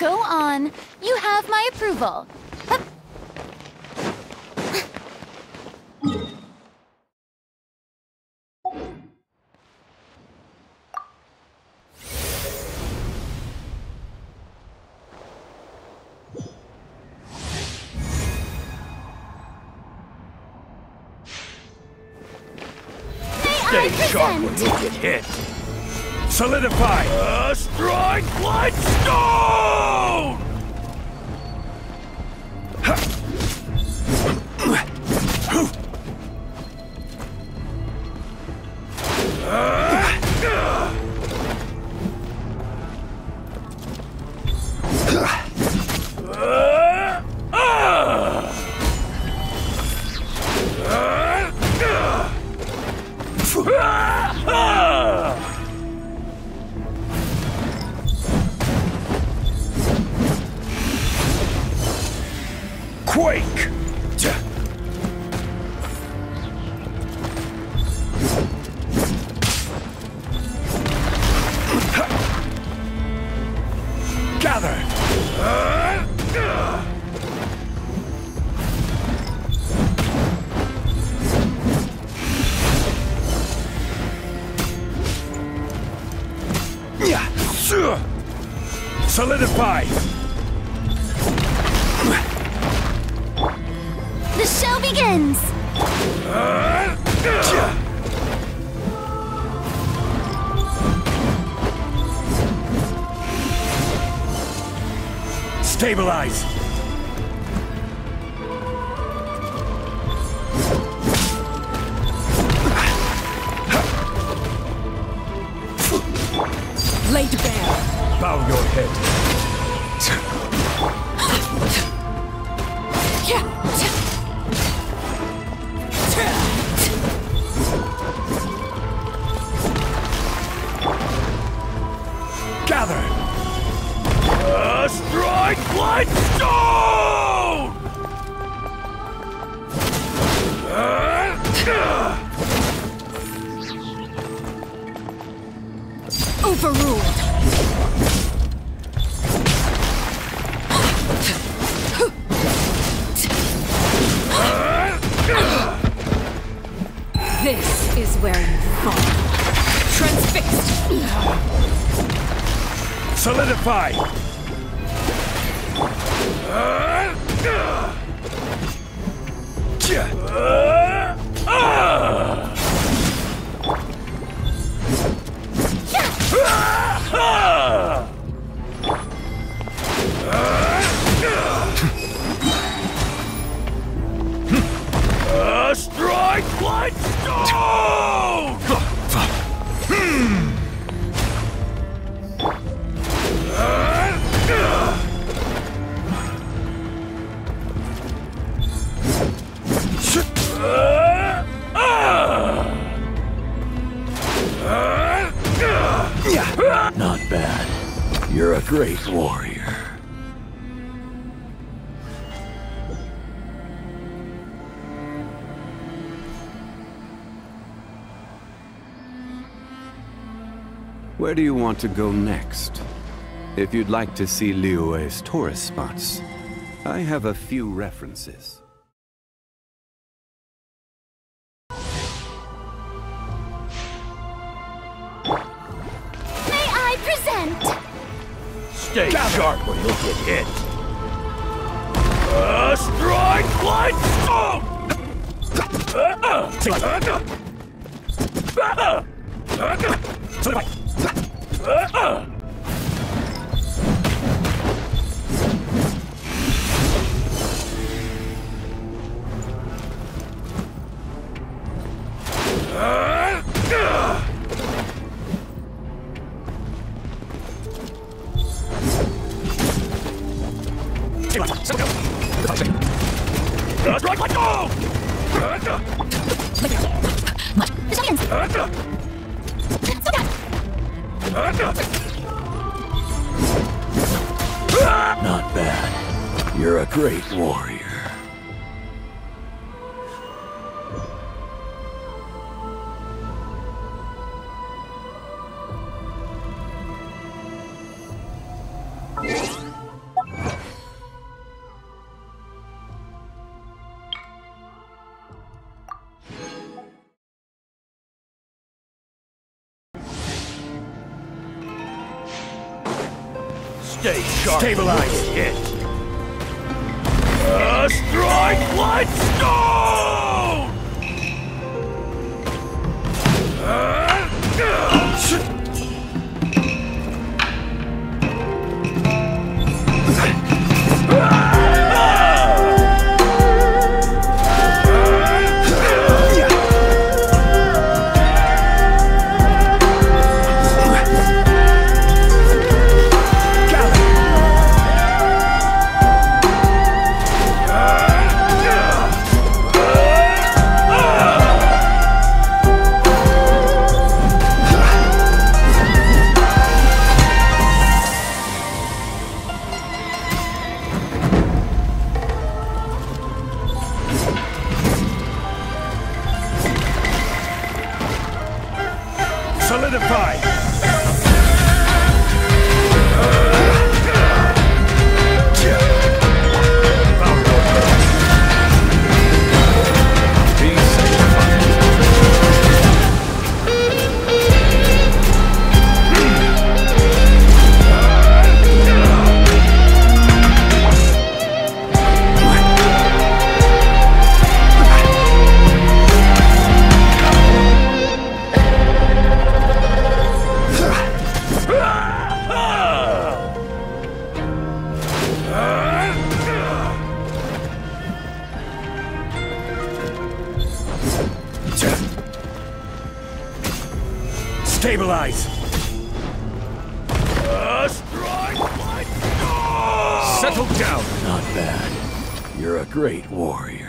Go on. You have my approval. Stay sharp when you get hit. Solidify. Uh, strike light Quake! Gather! Solidify! Stabilize! Laid bare. Bow your head. Gather! Strike light stone! Overruled. This is where you fall. Transfixed. Solidify! Strike light Not bad. You're a great warrior. Where do you want to go next? If you'd like to see Liyue's tourist spots, I have a few references. Sharp or you'll get hit. A strike light stone! Strike The show begins! Stop! Not bad. You're a great warrior. Stay sharp. Stabilize. Hit. Uh, strike Bloodstone! Solidify. Be Stabilize. Uh, Settle down. Not bad. You're a great warrior.